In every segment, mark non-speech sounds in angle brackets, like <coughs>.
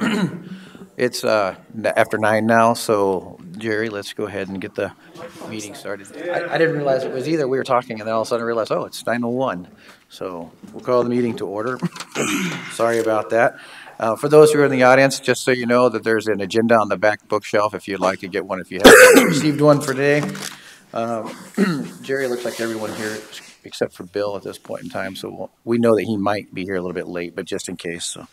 <clears throat> It's uh, after nine now, so Jerry, let's go ahead and get the meeting started. I I didn't realize it was either. We were talking and then all of a sudden I realized, oh, it's 9:01. So we'll call the meeting to order. <coughs> Sorry about that. Uh, For those who are in the audience, just so you know that there's an agenda on the back bookshelf if you'd like to get one, if you haven't <coughs> received one for today. Um, <clears throat> Jerry, looks like everyone here except for Bill at this point in time, so we'll- we know that he might be here a little bit late, but just in case, so.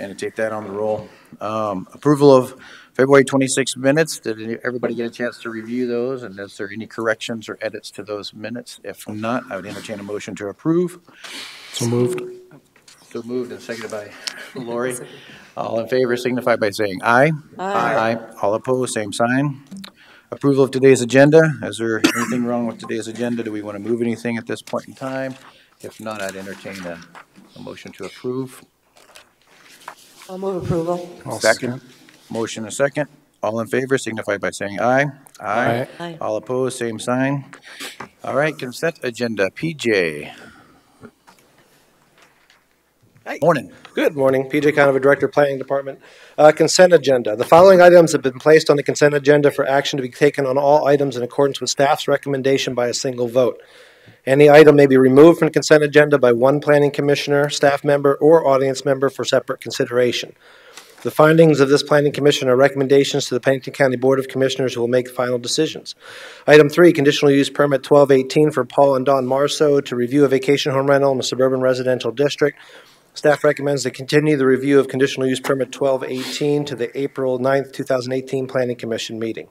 And to take that on the roll. Um, Approval of February 26 minutes. Did everybody get a chance to review those? And is there any corrections or edits to those minutes? If not, I would entertain a motion to approve. So moved. So moved and seconded by Lori. All in favor signify by saying aye. Aye. All opposed, same sign. Approval of today's agenda. Is there anything wrong with today's agenda? Do we want to move anything at this point in time? If not, I'd entertain a, a motion to approve. I'll move approval. I'll Second. Motion and second. All in favor signify by saying aye. Aye. Aye. All opposed, same sign. All right, consent agenda, PJ. Morning. Good morning, PJ Conover, Director of Planning Department. Uh, Consent agenda. The following items have been placed on the consent agenda for action to be taken on all items in accordance with staff's recommendation by a single vote. Any item may be removed from the consent agenda by one planning commissioner, staff member, or audience member for separate consideration. The findings of this planning commission are recommendations to the Pennington County Board of Commissioners who will make final decisions. Item three, conditional use permit 1218 for Paul and Don Marso to review a vacation home rental in a suburban residential district. Staff recommends to continue the review of conditional use permit 1218 to the April 9th, 2018 Planning Commission meeting.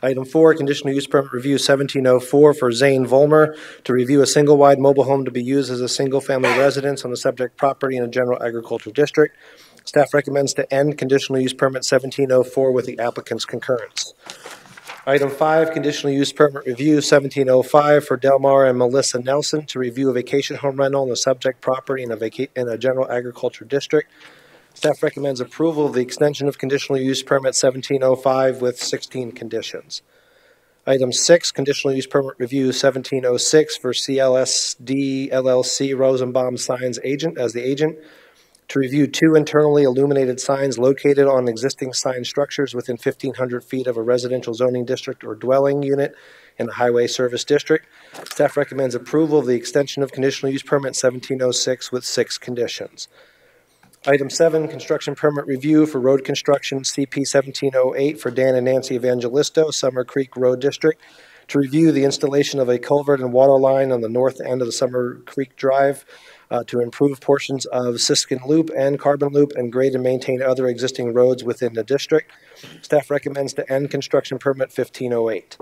Item four, conditional use permit review 1704 for Zane Volmer to review a single-wide mobile home to be used as a single-family residence on the subject property in a general agricultural district. Staff recommends to end conditional use permit 1704 with the applicant's concurrence. Item five, conditional use permit review 1705 for Delmar and Melissa Nelson to review a vacation home rental on the subject property in a in a general agriculture district. Staff recommends approval of the extension of conditional use permit 1705 with 16 conditions. Item six, conditional use permit review 1706 for CLSD LLC Rosenbaum Signs Agent as the agent to review two internally illuminated signs located on existing sign structures within 1,500 feet of a residential zoning district or dwelling unit in a highway service district. Staff recommends approval of the extension of conditional use permit 1706 with six conditions. Item seven, construction permit review for road construction CP 1708 for Dan and Nancy Evangelisto, Summer Creek Road District, to review the installation of a culvert and water line on the north end of the Summer Creek Drive uh, to improve portions of Siskin Loop and Carbon Loop and grade and maintain other existing roads within the district. Staff recommends to end construction permit 1508.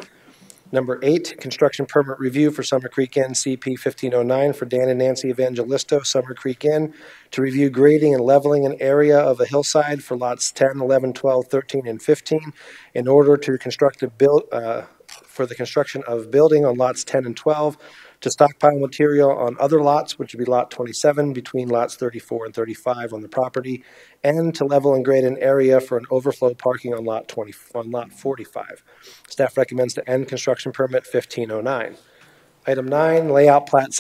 Number eight, construction permit review for Summer Creek Inn CP 1509 for Dan and Nancy Evangelisto, Summer Creek Inn, to review grading and leveling an area of a hillside for lots 10, 11, 12, 13, and 15 in order to construct a build, uh, for the construction of building on lots 10 and 12, to stockpile material on other lots, which would be lot 27, between lots 34 and 35 on the property, and to level and grade an area for an overflow parking on lot 20, on lot 45. Staff recommends to end construction permit 1509. Item nine, layout plat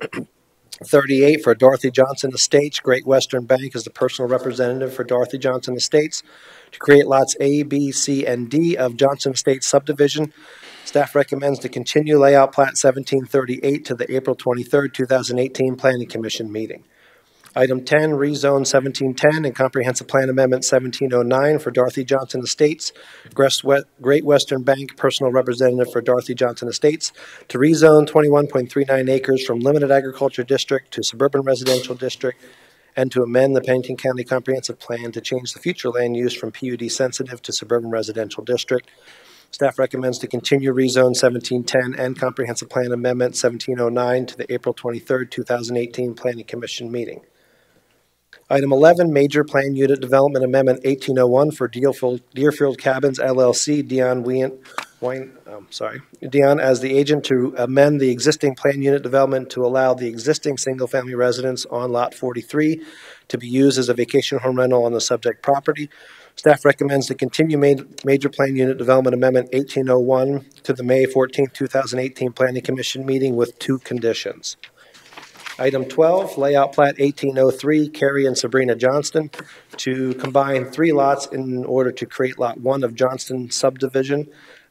<clears throat> 1738 for Dorothy Johnson Estates. Great Western Bank is the personal representative for Dorothy Johnson Estates to create lots A, B, C, and D of Johnson Estates subdivision. Staff recommends to continue layout plat 1738 to the April 23rd, 2018 Planning Commission meeting. Item 10, rezone 1710 and comprehensive plan amendment 1709 for Dorothy Johnson Estates. Great Western Bank, personal representative for Dorothy Johnson Estates, to rezone 21.39 acres from limited agriculture district to suburban residential district, and to amend the Pennington County Comprehensive Plan to change the future land use from PUD sensitive to suburban residential district. Staff recommends to continue rezone 1710 and comprehensive plan amendment 1709 to the April 23rd, 2018 Planning Commission meeting. Item 11, Major Plan Unit Development Amendment 1801 for Deerfield Deerfield Cabins LLC, Dion Wien, Wine, um, sorry, Dion as the agent to amend the existing plan unit development to allow the existing single-family residence on Lot 43 to be used as a vacation home rental on the subject property. Staff recommends to continue ma- Major Plan Unit Development Amendment 1801 to the May 14, 2018 Planning Commission meeting with two conditions. Item 12, layout plat 1803, Carrie and Sabrina Johnston, to combine three lots in order to create Lot 1 of Johnston subdivision.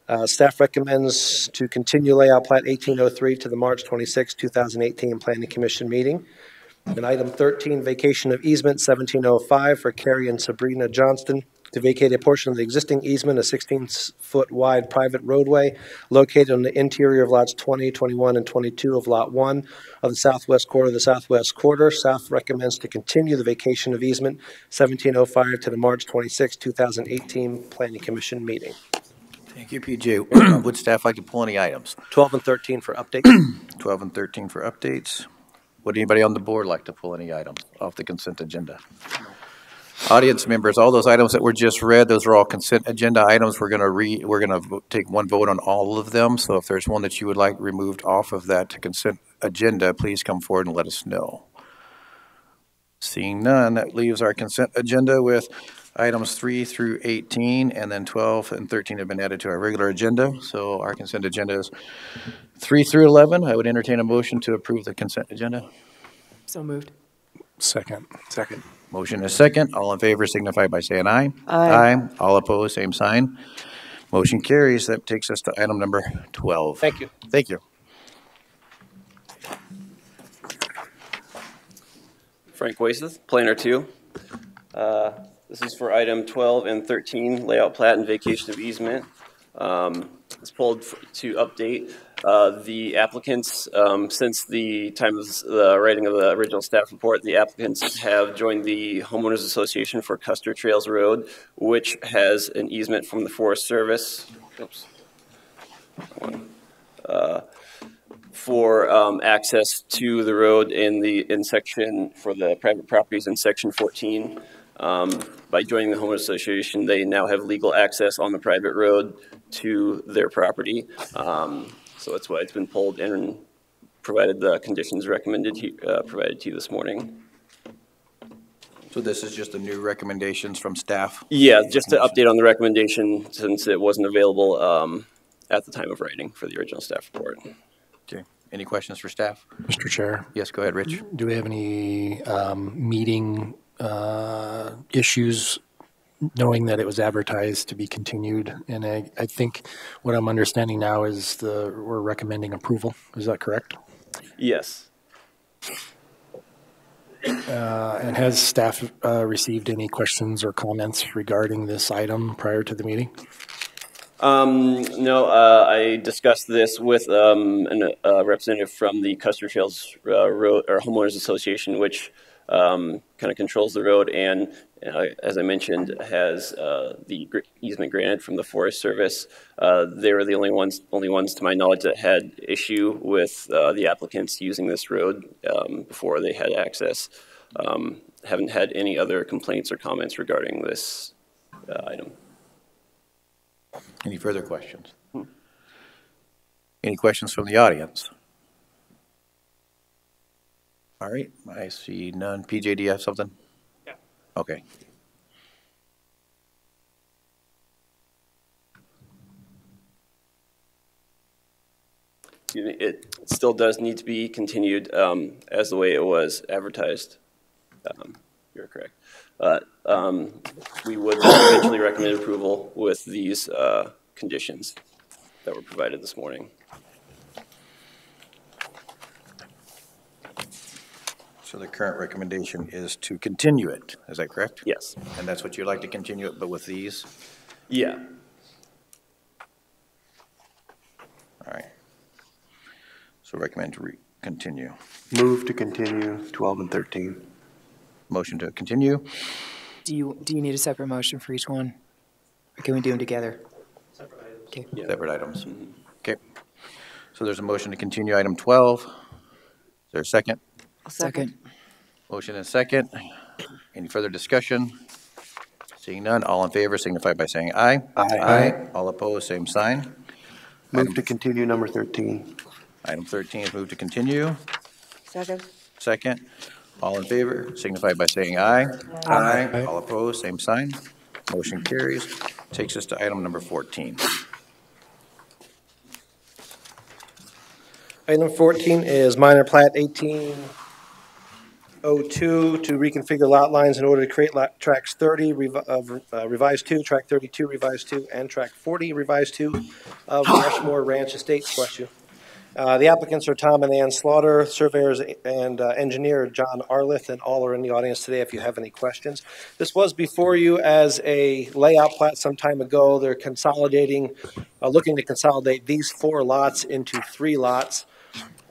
Uh, Staff recommends to continue layout plat 1803 to the March 26, 2018 Planning Commission meeting. And item 13, vacation of easement 1705 for Carrie and Sabrina Johnston to vacate a portion of the existing easement, a 16-foot wide private roadway located on the interior of lots 20, 21, and 22 of Lot 1 of the southwest quarter of the southwest quarter. Staff recommends to continue the vacation of easement 1705 to the March 26, 2018 Planning Commission meeting. Thank you, PJ. <clears throat> Would staff like to pull any items? 12 and 13 for updates. <clears throat> 12 and 13 for updates. Would anybody on the board like to pull any items off the consent agenda? Audience members, all those items that were just read, those are all consent agenda items. We're going to re, we're going to take one vote on all of them. So if there's one that you would like removed off of that consent agenda, please come forward and let us know. Seeing none, that leaves our consent agenda with items 3 through 18, and then 12 and 13 have been added to our regular agenda. So our consent agenda is 3 through 11. I would entertain a motion to approve the consent agenda. So moved. Second. Second. Motion is second. All in favor signify by saying aye. Aye. All opposed, same sign. Motion carries. That takes us to item number 12. Thank you. Thank you. Frank Waiseth, Planner Two. Uh, This is for item 12 and 13, layout plat and vacation of easement. Um, It's pulled to update uh, the applicants, um, since the time of the writing of the original staff report, the applicants have joined the homeowners association for Custer Trails Road, which has an easement from the Forest Service. Oops. Uh, for um, access to the road in the, in section, for the private properties in section 14. Um, By joining the homeowners association, they now have legal access on the private road to their property. Um, So that's why it's been pulled and provided the conditions recommended, he- uh, provided to you this morning. So this is just the new recommendations from staff? Yeah, just to update on the recommendation, since it wasn't available um, at the time of writing for the original staff report. Okay. Any questions for staff? Mr. Chair, Yes, go ahead, Rich. do we have any um, meeting uh, issues, knowing that it was advertised to be continued? And I, I think what I'm understanding now is the, we're recommending approval. Is that correct? Yes. Uh, And has staff uh, received any questions or comments regarding this item prior to the meeting? Um, no, uh, I discussed this with, um, an, a representative from the Custer Trails, uh, Road, or homeowners association, which, um, kind of controls the road and, uh, as I mentioned, has, uh, the easement granted from the Forest Service. Uh, they were the only ones, only ones to my knowledge that had issue with, uh, the applicants using this road, um, before they had access. Um, haven't had any other complaints or comments regarding this, uh, item. Any further questions? Any questions from the audience? All right, I see none. PJ, do you have something? Yeah. Okay. Excuse me, it still does need to be continued um, as the way it was advertised. Um, You're correct. But um, we would eventually recommend approval with these uh, conditions that were provided this morning. So the current recommendation is to continue it, is that correct? Yes. And that's what you'd like to continue it, but with these? Yeah. All right. So recommend to re, continue. Move to continue 12 and 13. Motion to continue. Do you, do you need a separate motion for each one? Or can we do them together? Separate items. Okay. Separate items. Mm-hmm. Okay. So there's a motion to continue item 12. Is there a second? Second. Motion and second. Any further discussion? Seeing none, all in favor signify by saying aye. Aye. All opposed, same sign. Move to continue number 13. Item 13 is moved to continue. Second. Second. All in favor signify by saying aye. Aye. All opposed, same sign. Motion carries. Takes us to item number 14. Item 14 is minor plat 18 to reconfigure lot lines in order to create lot, tracks 30 revi- of, uh, revised 2, track 32 revised 2, and track 40 revised 2 of Rushmore Ranch Estates question. Uh, The applicants are Tom and Ann Slaughter, surveyors and uh, engineer John Arlith, and all are in the audience today if you have any questions. This was before you as a layout plat some time ago. They're consolidating, uh, looking to consolidate these four lots into three lots.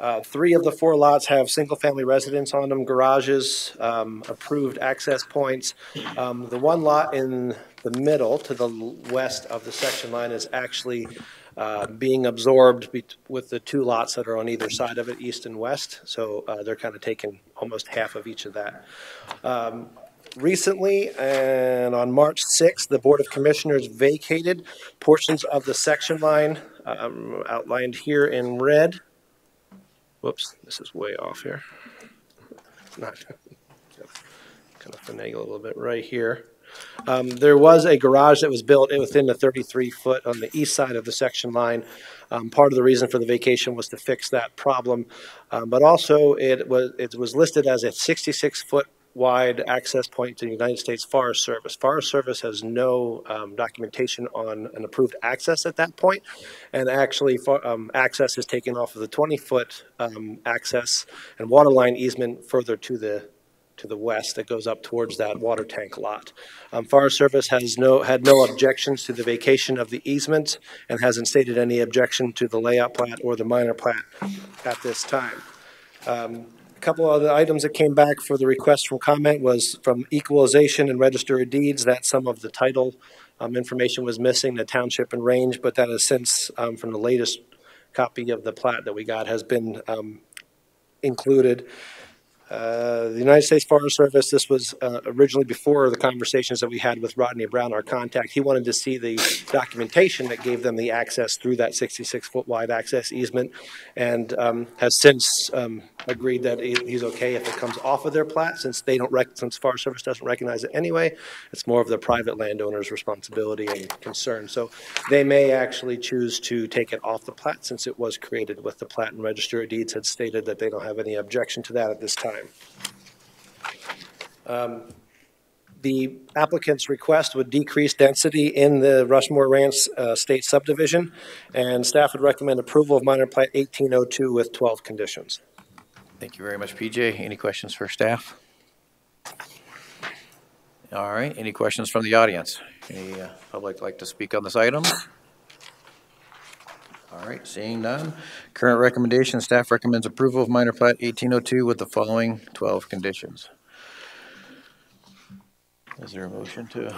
Uh, Three of the four lots have single-family residence on them, garages, um, approved access points. Um, The one lot in the middle, to the west of the section line, is actually uh, being absorbed bet- with the two lots that are on either side of it, east and west. So uh, they're kind of taking almost half of each of that. Um, Recently, and on March 6th, the Board of Commissioners vacated portions of the section line um, outlined here in red. Whoops, this is way off here. Not, kind of finagle a little bit right here. Um, there was a garage that was built within the 33 foot on the east side of the section line. Um, part of the reason for the vacation was to fix that problem, um, but also it was it was listed as a 66 foot wide access point to the United States Forest Service. Forest Service has no um, documentation on an approved access at that point, and actually, for, um, access is taken off of the 20-foot um, access and water line easement further to the to the west that goes up towards that water tank lot. Um, Forest Service has no had no objections to the vacation of the easement and hasn't stated any objection to the layout plat or the minor plat at this time. Um, couple of the items that came back for the request from comment was from equalization and register of deeds, that some of the title um, information was missing, the township and range, but that has since, um, from the latest copy of the plat that we got, has been um, included. Uh, The United States Forest Service, this was uh, originally before the conversations that we had with Rodney Brown, our contact. He wanted to see the documentation that gave them the access through that 66-foot wide access easement, and um, has since um, agreed that he's okay if it comes off of their plat, since they don't, since Forest Service doesn't recognize it anyway. It's more of the private landowner's responsibility and concern. So they may actually choose to take it off the plat, since it was created with the plat and register of deeds had stated that they don't have any objection to that at this time. Um, The applicant's request would decrease density in the Rushmore Ranch uh, State subdivision, and staff would recommend approval of minor plat 1802 with 12 conditions. Thank you very much, PJ. Any questions for staff? All right, any questions from the audience? Any uh, public like to speak on this item? All right, seeing none. Current recommendation, staff recommends approval of minor plat 1802 with the following 12 conditions. Is there a motion to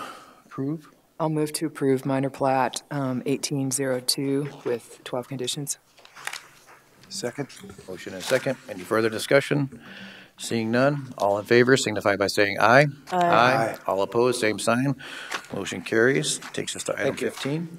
approve? I'll move to approve minor plat um, 1802 with 12 conditions. Second? Motion and second. Any further discussion? Seeing none, all in favor signify by saying aye. Aye. aye. All opposed, same sign. Motion carries. Takes us to item Thank you. 15.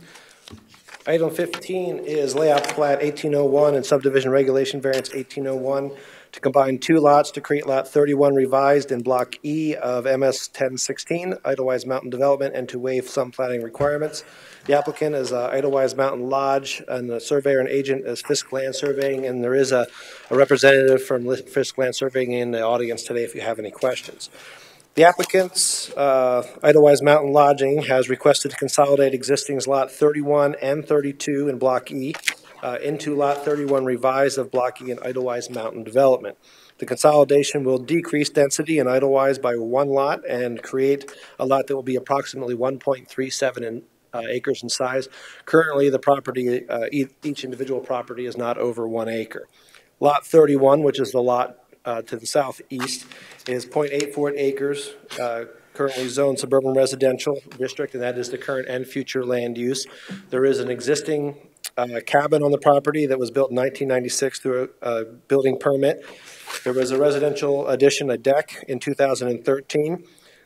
Item 15 is layout plat 1801 and subdivision regulation variance 1801 to combine two lots to create lot 31 revised in Block E of MS 1016, Edelweiss Mountain Development, and to waive some platting requirements. The applicant is uh, Edelweiss Mountain Lodge, and the surveyor and agent is Fisk Land Surveying, and there is a a representative from Fisk Land Surveying in the audience today if you have any questions. The applicant's uh, Edelweiss Mountain Lodging has requested to consolidate existing Lot 31 and 32 in Block E uh, into Lot 31 revised of Block E in Edelweiss Mountain Development. The consolidation will decrease density in Edelweiss by one lot and create a lot that will be approximately 1.37 in, uh, acres in size. Currently, the property, uh, each individual property is not over one acre. Lot 31, which is the lot uh, to the southeast, is .84 acres, uh, currently zoned suburban residential district, and that is the current and future land use. There is an existing uh, cabin on the property that was built in 1996 through a a building permit. There was a residential addition, a deck, in 2013.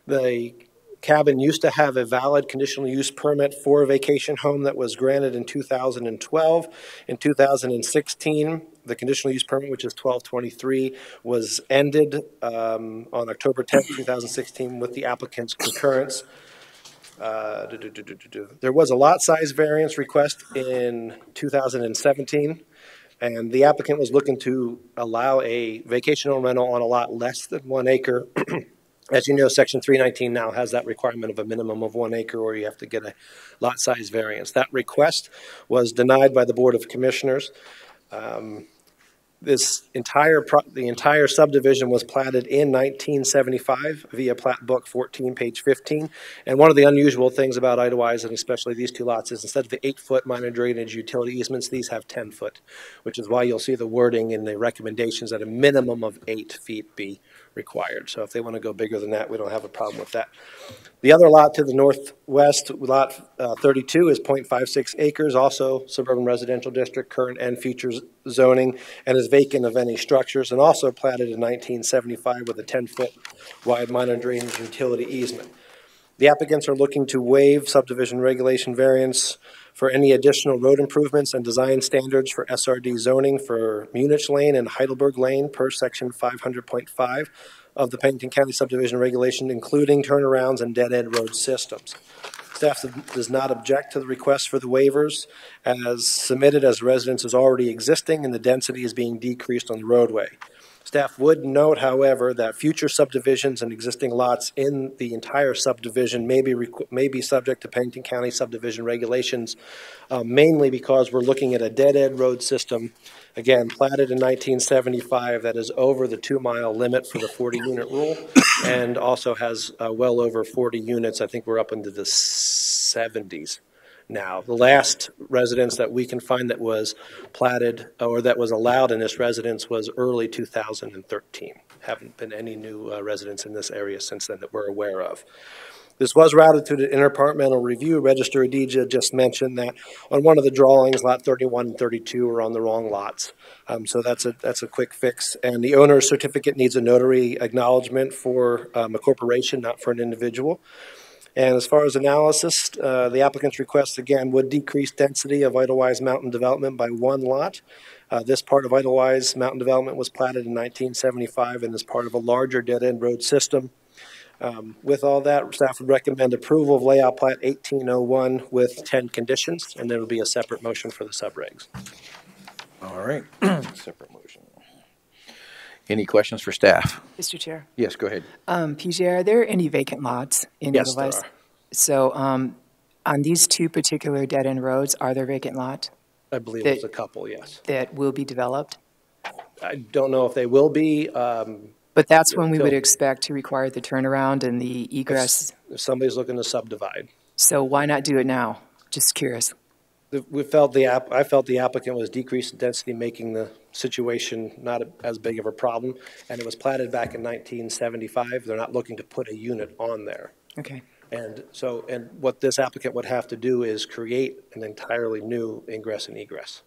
The cabin used to have a valid conditional use permit for a vacation home that was granted in 2012. In 2016, the conditional use permit, which is 1223, was ended um, on October 10, 2016, with the applicant's concurrence. Uh, do, do, do. There was a lot size variance request in 2017. And the applicant was looking to allow a vacational rental on a lot less than one acre. <clears throat> As you know, section three nineteen now has that requirement of a minimum of one acre, or you have to get a lot size variance. That request was denied by the Board of Commissioners. Um, This entire, the entire subdivision was platted in 1975 via plat book 14, page 15. And one of the unusual things about Edelweiss, and especially these two lots, is instead of the eight-foot minor drainage utility easements, these have 10-foot, which is why you'll see the wording in the recommendations that a minimum of eight feet be required. So if they want to go bigger than that, we don't have a problem with that. The other lot to the northwest, lot uh, 32, is .56 acres, also suburban residential district, current and future zoning, and is vacant of any structures, and also platted in 1975 with a 10-foot wide minor drainage utility easement. The applicants are looking to waive subdivision regulation variance for any additional road improvements and design standards for SRD zoning for Munich Lane and Heidelberg Lane per section 500.5 of the Pennington County subdivision regulation, including turnarounds and dead-end road systems. Staff does not object to the request for the waivers as submitted as residence is already existing and the density is being decreased on the roadway. Staff would note, however, that future subdivisions and existing lots in the entire subdivision may be, may be subject to Pennington County subdivision regulations, uh, mainly because we're looking at a dead-end road system, again, platted in 1975, that is over the two-mile limit for the 40-unit rule, and also has uh, well over 40 units. I think we're up into the 70s now. The last residence that we can find that was platted or that was allowed in this residence was early 2013. Haven't been any new uh, residents in this area since then that we're aware of. This was routed to the interdepartmental review. Register Deeds just mentioned that on one of the drawings, lot 31 and 32 are on the wrong lots. Um, So that's a, that's a quick fix. And the owner's certificate needs a notary acknowledgement for um, a corporation, not for an individual. And as far as analysis, uh, the applicant's request again would decrease density of Edelweiss Mountain Development by one lot. Uh, This part of Edelweiss Mountain Development was platted in 1975 and is part of a larger dead-end road system. Um, With all that, staff would recommend approval of layout plat 1801 with 10 conditions, and there will be a separate motion for the subregs. All right, <clears throat> separate motion. Any questions for staff? Mr. Chair. Yes, go ahead. Um, PJ, are there any vacant lots in Yes, there Edelweiss? are. So, um, on these two particular dead-end roads, are there vacant lots I believe They- there's a couple, yes. that will be developed? I don't know if they will be. um, But that's when we would expect to require the turnaround and the egress. If somebody's looking to subdivide. So why not do it now? Just curious. The- We felt the app, I felt the applicant was decreasing density, making the situation not as big of a problem. And it was platted back in 1975. They're not looking to put a unit on there. Okay. And so, and what this applicant would have to do is create an entirely new ingress and egress.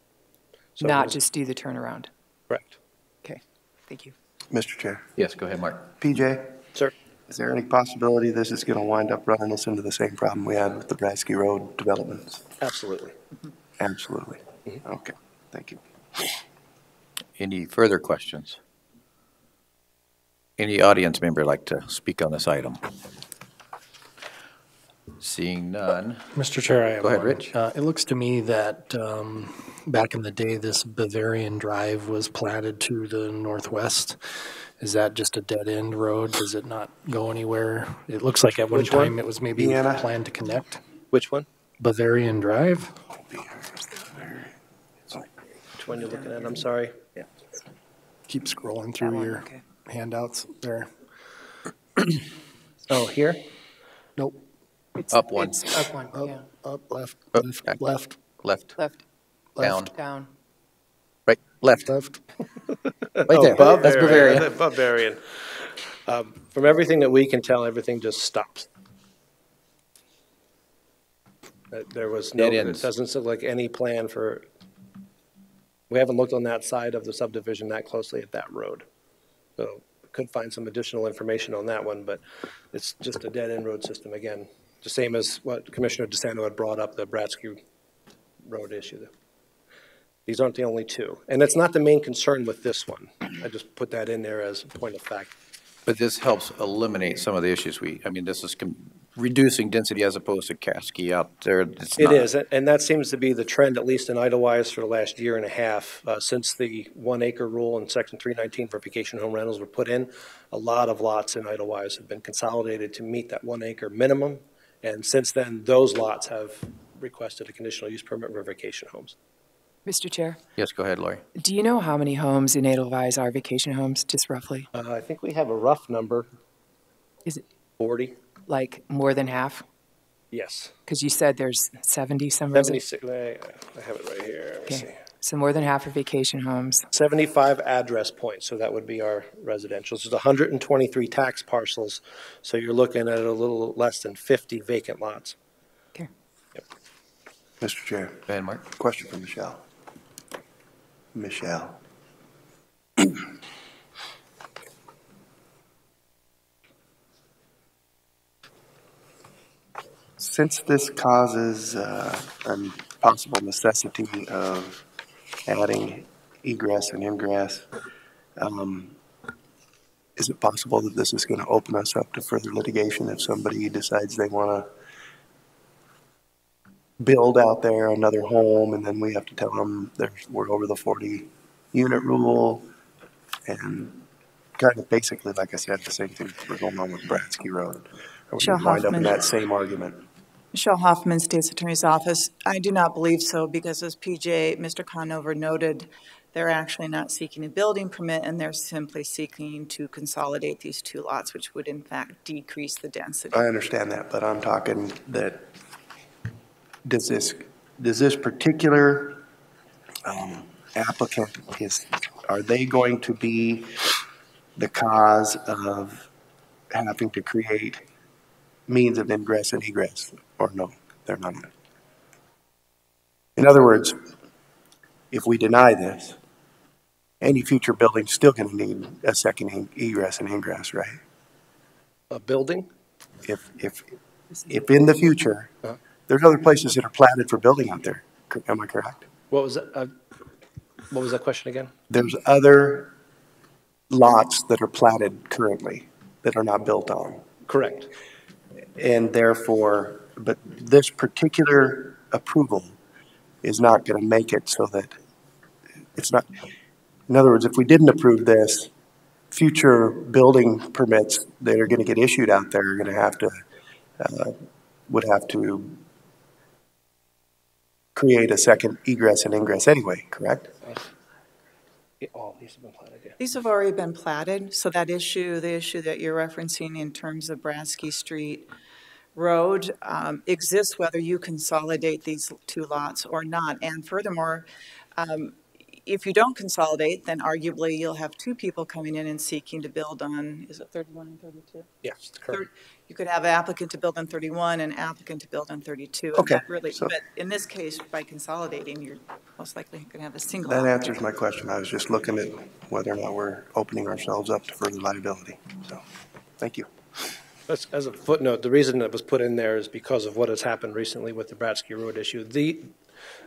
So Not it's- just do the turnaround. Correct. Okay, thank you. Mr. Chair. Yes, go ahead, Mark. PJ, Sir? is there any possibility this is going to wind up running us into the same problem we had with the Bradsky Road developments? Absolutely. Absolutely. Okay, thank you. Any further questions? Any audience member like to speak on this item? Seeing none, Mr. Chair, I have Go ahead, one. Rich. Uh, It looks to me that um, back in the day, this Bavarian Drive was platted to the northwest. Is that just a dead-end road? Does it not go anywhere? It looks like at one Which one? time it was maybe Deanna? planned to connect. Which one? Bavarian Drive? Which one you looking at? I'm sorry. Yeah. Keep scrolling through one, your okay. handouts there. <clears throat> Oh, here? Nope, It's- Up one. It's up one, yeah. up, left, Up, left, back. left, left, Left, down, down. right, left, left. <laughs> right there. That's Bavaria. <laughs> Bavarian. Um, From everything that we can tell, everything just stops. Uh, There was no, Dead it doesn't look like any plan for, we haven't looked on that side of the subdivision that closely at that road. So could find some additional information on that one, but it's just a dead-end road system again. The same as what Commissioner DiSanto had brought up, the Bradsky Road issue. These aren't the only two. And it's not the main concern with this one. I just put that in there as a point of fact. But this helps eliminate some of the issues we, I mean, this is reducing density as opposed to Caskey out there. It's It not. is, and that seems to be the trend, at least in Edelweiss, for the last year and a half, uh, since the one acre rule in section three nineteen for vacation home rentals were put in. A lot of lots in Edelweiss have been consolidated to meet that one acre minimum, and since then, those lots have requested a conditional use permit for vacation homes. Mr. Chair, Yes, go ahead, Lori. do you know how many homes in Edelweiss are vacation homes, just roughly? Uh, I think we have a rough number. Is it- Forty? Like more than half? Yes. Because you said there's 70 some residents. Seventy-six, I I have it right here, let me see. Okay. So more than half are vacation homes. 75 address points, so that would be our residential. There's 123 tax parcels, so you're looking at a little less than 50 vacant lots. Okay. Yep. Mr. Chair, Go ahead, Mark. question for Michelle. Michelle. Since this causes uh, a possible necessity of adding egress and ingress, um, is it possible that this is going to open us up to further litigation if somebody decides they want to build out there another home, and then we have to tell them there's, we're over the forty unit rule, and kind of basically, like I said, the same thing we're going on with Bradsky Road. Are we Michelle gonna wind up in that same argument? Michelle Hoffman, State's Attorney's Office. I do not believe so because as PJ, Mr. Conover noted, they're actually not seeking a building permit and they're simply seeking to consolidate these two lots, which would in fact decrease the density. I understand that, but I'm talking that, does this, does this particular um, applicant, is, are they going to be the cause of having to create means of ingress and egress, or no, they're not? In other words, if we deny this, any future building's still gonna need a second egress and ingress, right? A building? if, if, if in the future, Uh-huh. there's other places that are platted for building out there, am I correct? What was that, uh, what was that question again? There's other lots that are platted currently that are not built on. Correct. And therefore, but this particular approval is not gonna make it so that, it's not, in other words, if we didn't approve this, future building permits that are gonna get issued out there are gonna have to, uh, would have to create a second egress and ingress anyway, correct? Yeah, All these have been platted, yeah. These have already been platted, so that issue, the issue that you're referencing in terms of Bradsky Street Road um, exists whether you consolidate these two lots or not. And furthermore, um, if you don't consolidate, then arguably you'll have two people coming in and seeking to build on, is it 31 and 32? Yes, correct. You could have an applicant to build on 31 and applicant to build on 32. Okay, Really, so- but in this case, by consolidating, you're most likely going to have a single. That applicant. answers my question. I was just looking at whether or not we're opening ourselves up to further liability, so, thank you. As, as a footnote, the reason that was put in there is because of what has happened recently with the Bradsky Road issue. The,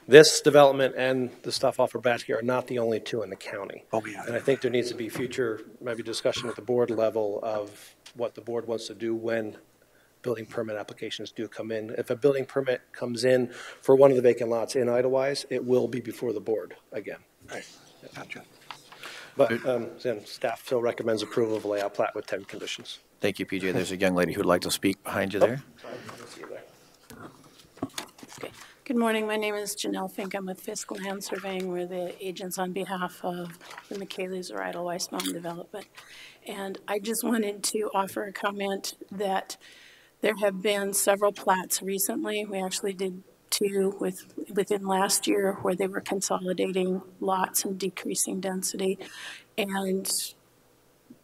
this development and the stuff off of Bradsky are not the only two in the county. Oh, yeah. And I think there needs to be future, maybe discussion at the board level of what the board wants to do when building permit applications do come in. If a building permit comes in for one of the vacant lots in Edelweiss, it will be before the board again. Gotcha. But, um, then staff still recommends approval of layout plat with 10 conditions. Thank you, PJ. <laughs> There's a young lady who'd like to speak behind you there. Good morning. My name is Janelle Fink. I'm with Fisk Land Surveying. We're the agents on behalf of the McKayleys or Edelweiss Mountain Development. And I just wanted to offer a comment that there have been several plats recently. We actually did two with, within last year where they were consolidating lots and decreasing density. And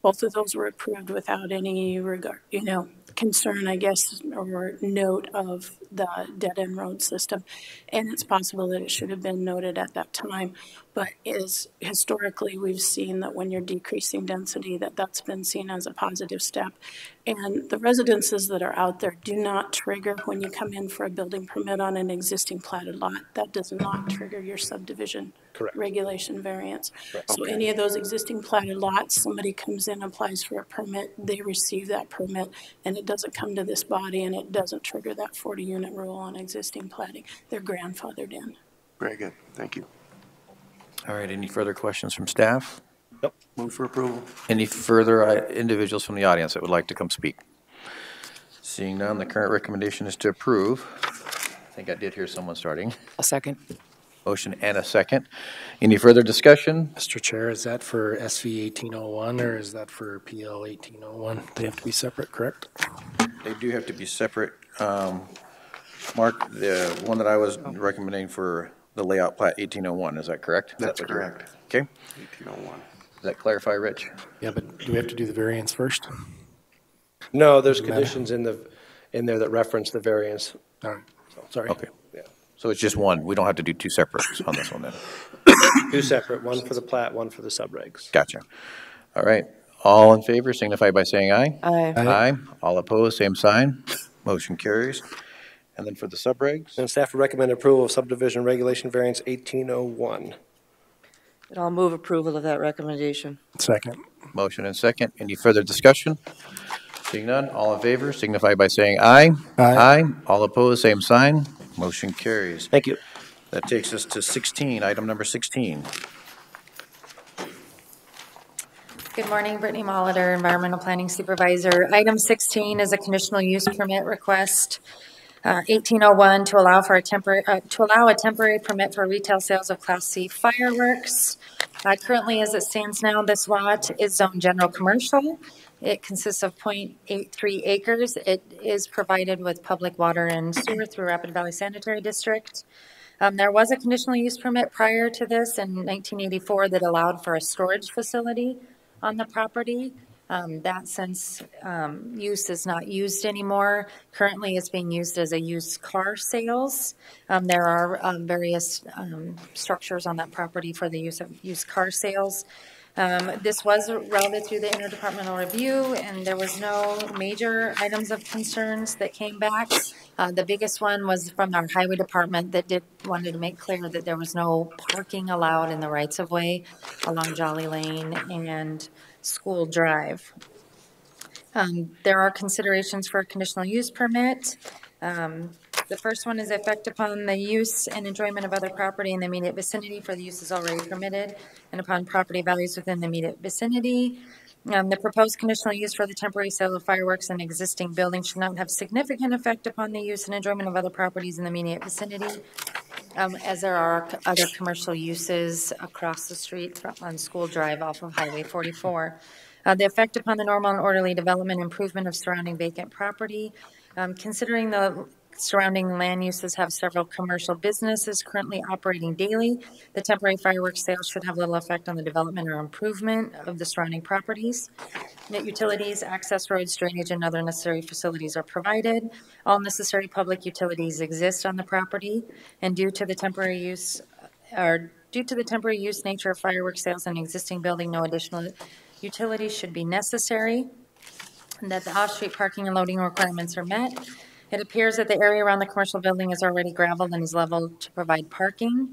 both of those were approved without any regard, you know, concern, I guess, or note of the dead-end road system. And it's possible that it should have been noted at that time. But is, historically, we've seen that when you're decreasing density, that that's been seen as a positive step. And the residences that are out there do not trigger when you come in for a building permit on an existing platted lot. That does not trigger your subdivision Correct. regulation variance. So any of those existing platted lots, somebody comes in, applies for a permit, they receive that permit, and it doesn't come to this body, and it doesn't trigger that 40-unit rule on existing platting. They're grandfathered in. Very good, thank you. All right, any further questions from staff? Yep. Move for approval. Any further uh, individuals from the audience that would like to come speak? Seeing none, the current recommendation is to approve. I think I did hear someone starting. A second. Motion and a second. Any further discussion? Mr. Chair, is that for SV 1801 or is that for PL 1801? They have to be separate, correct? They do have to be separate. Um, Mark, the one that I was recommending for the layout plat 1801, is that correct? Is that That's what correct. Okay, 1801. does that clarify, Rich? Yeah, but do we have to do the variance first? No, there's Doesn't matter. conditions in the, in there that reference the variance. All right, sorry. Okay. Yeah. So it's just one. We don't have to do two separate on this one then. <coughs> Two separate, one for the plat, one for the subregs. Gotcha. All right. All in favor signify by saying aye. Aye. Aye. All opposed, same sign. Motion carries. And then for the subregs? And staff would recommend approval of subdivision regulation variance 1801. And I'll move approval of that recommendation. Second. Motion and second. Any further discussion? Seeing none, all in favor signify by saying aye. Aye. All opposed, same sign. Motion carries. Thank you. That takes us to 16, item number 16. Good morning, Brittany Molitor, Environmental Planning Supervisor. Item 16 is a conditional use permit request, uh, 1801, to allow for a temporary, uh, to allow a temporary permit for retail sales of Class C fireworks. Uh, Currently, as it stands now, this lot is zoned general commercial. It consists of .83 acres. It is provided with public water and sewer through Rapid Valley Sanitary District. Um, there was a conditional use permit prior to this in nineteen eighty-four that allowed for a storage facility on the property. Um, that since, um, use is not used anymore. Currently, it's being used as a used car sales. Um, there are, um, various, um, structures on that property for the use of used car sales. Um, this was routed through the interdepartmental review, and there was no major items of concerns that came back. Uh, the biggest one was from our highway department that did, wanted to make clear that there was no parking allowed in the rights of way along Jolly Lane and School Drive. Um, there are considerations for a conditional use permit. Um, the first one is effect upon the use and enjoyment of other property in the immediate vicinity for the uses already permitted and upon property values within the immediate vicinity. Um, the proposed conditional use for the temporary sale of fireworks in existing buildings should not have significant effect upon the use and enjoyment of other properties in the immediate vicinity. Um, as there are other commercial uses across the street on School Drive off of Highway forty-four. Uh, the effect upon the normal and orderly development improvement of surrounding vacant property. Um, considering the surrounding land uses have several commercial businesses currently operating daily, the temporary fireworks sales should have little effect on the development or improvement of the surrounding properties. Net utilities, access roads, drainage, and other necessary facilities are provided. All necessary public utilities exist on the property, and due to the temporary use, or due to the temporary use nature of fireworks sales in an existing building, no additional utilities should be necessary. And that the off-street parking and loading requirements are met. It appears that the area around the commercial building is already gravelled and is leveled to provide parking.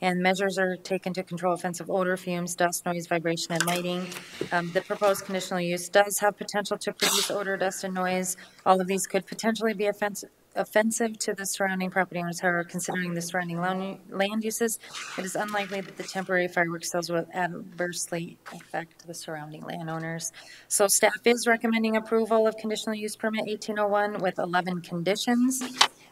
And measures are taken to control offensive odor, fumes, dust, noise, vibration, and lighting. Um, the proposed conditional use does have potential to produce odor, dust, and noise. All of these could potentially be offensive, offensive to the surrounding property owners, however, considering the surrounding land, uses, it is unlikely that the temporary fireworks sales will adversely affect the surrounding landowners. So staff is recommending approval of conditional use permit eighteen oh one with eleven conditions.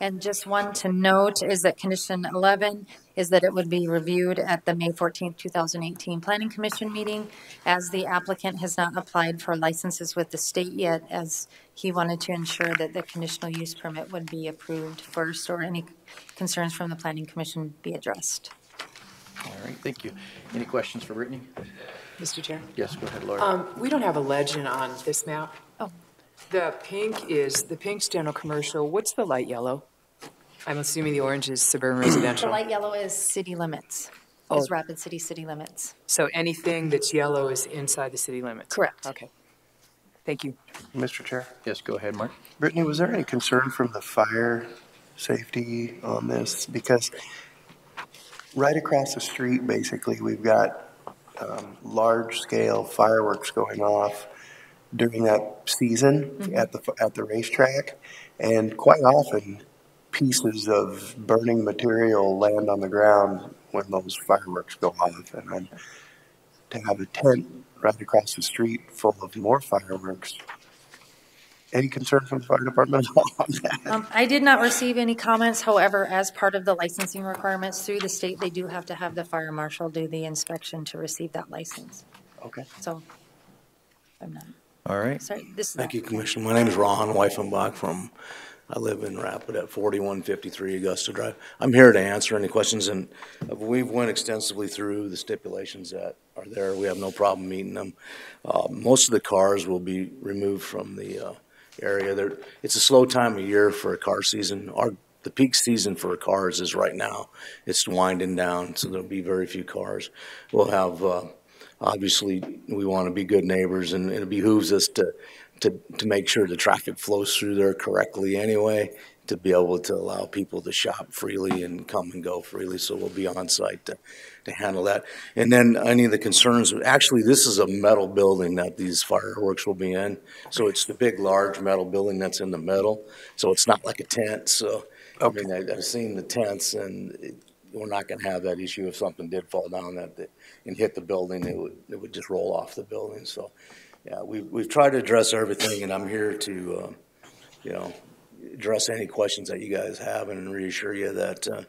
And just one to note is that condition eleven is that it would be reviewed at the May fourteenth, two thousand eighteen Planning Commission meeting, as the applicant has not applied for licenses with the state yet, as he wanted to ensure that the conditional use permit would be approved first, or any concerns from the Planning Commission be addressed. All right, thank you. Any questions for Brittany? Mr. Chair? Yes, go ahead, Laura. Um, we don't have a legend on this map. The pink is, the pink's general commercial. What's the light yellow? I'm assuming the orange is suburban residential. The residential. light yellow is city limits, Oh. is Rapid City city limits. So anything that's yellow is inside the city limits? Correct. Okay. Thank you. Mr. Chair? Yes, go ahead, Mark. Brittany, was there any concern from the fire safety on this? Because right across the street, basically, we've got um, large-scale fireworks going off during that season at the, at the racetrack. And quite often, pieces of burning material land on the ground when those fireworks go off. And then to have a tent right across the street full of more fireworks, any concern from the fire department <laughs> on that? Um, I did not receive any comments, however, as part of the licensing requirements through the state, they do have to have the fire marshal do the inspection to receive that license. Okay. So, I'm not, All right. sorry, this. Thank you, Commissioner. My name is Ron Weifenbach from, I live in Rapid at 4153 Augusta Drive. I'm here to answer any questions, and we've went extensively through the stipulations that are there. We have no problem meeting them. Uh, Most of the cars will be removed from the uh, area. There, It's a slow time of year for a car season. Our, the peak season for cars is right now. It's winding down, so there'll be very few cars. We'll have uh, obviously, we want to be good neighbors, and it behooves us to, to, to make sure the traffic flows through there correctly anyway, to be able to allow people to shop freely and come and go freely, so we'll be on site to, to handle that. And then any of the concerns, actually, this is a metal building that these fireworks will be in, so it's the big, large metal building that's in the middle, so it's not like a tent, so, I mean, I- I've seen the tents, and it- we're not gonna have that issue if something did fall down that, that- and hit the building, it would, it would just roll off the building, so, yeah, we've, we've tried to address everything, and I'm here to, uh, you know, address any questions that you guys have and reassure you that, uh,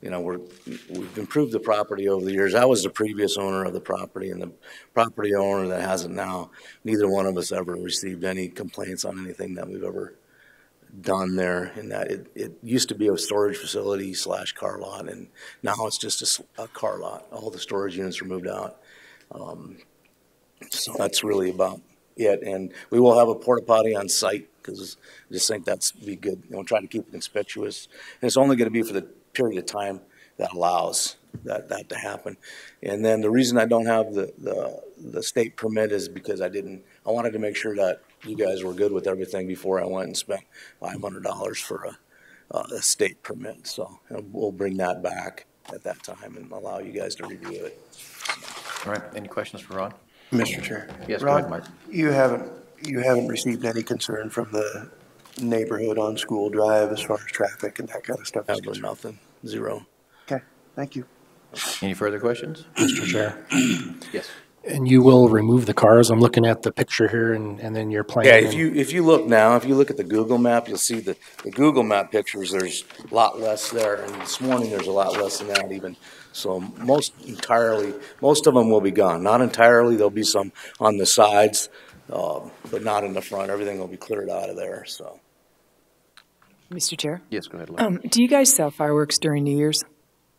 you know, we're, we've improved the property over the years. I was the previous owner of the property, and the property owner that has it now, neither one of us ever received any complaints on anything that we've ever done there, in that it, it used to be a storage facility slash car lot, and now it's just a, a car lot. All the storage units are moved out. Um, So that's really about it, and we will have a porta potty on site, because I just think that's be good, you know, try to keep it conspicuous. And it's only gonna be for the period of time that allows that, that to happen. And then the reason I don't have the, the, the state permit is because I didn't, I wanted to make sure that you guys were good with everything before I went and spent five hundred dollars for a, a state permit. So we'll bring that back at that time and allow you guys to review it. All right, any questions for Ron? Mr. Chair. Yes, go ahead, Ron, Mark. You haven't, you haven't received any concern from the neighborhood on School Drive as far as traffic and that kind of stuff is That concerned? nothing, zero. Okay, thank you. Any further questions? Mr. Chair. Yes. And you will remove the cars? I'm looking at the picture here and, and then your plan. Yeah, if you, if you look now, if you look at the Google map, you'll see the, the Google map pictures, there's a lot less there, and this morning, there's a lot less than that even. So most entirely, most of them will be gone, not entirely, there'll be some on the sides, uh, but not in the front, everything will be cleared out of there, so. Mr. Chair, Yes, go ahead, Larry. um, do you guys sell fireworks during New Year's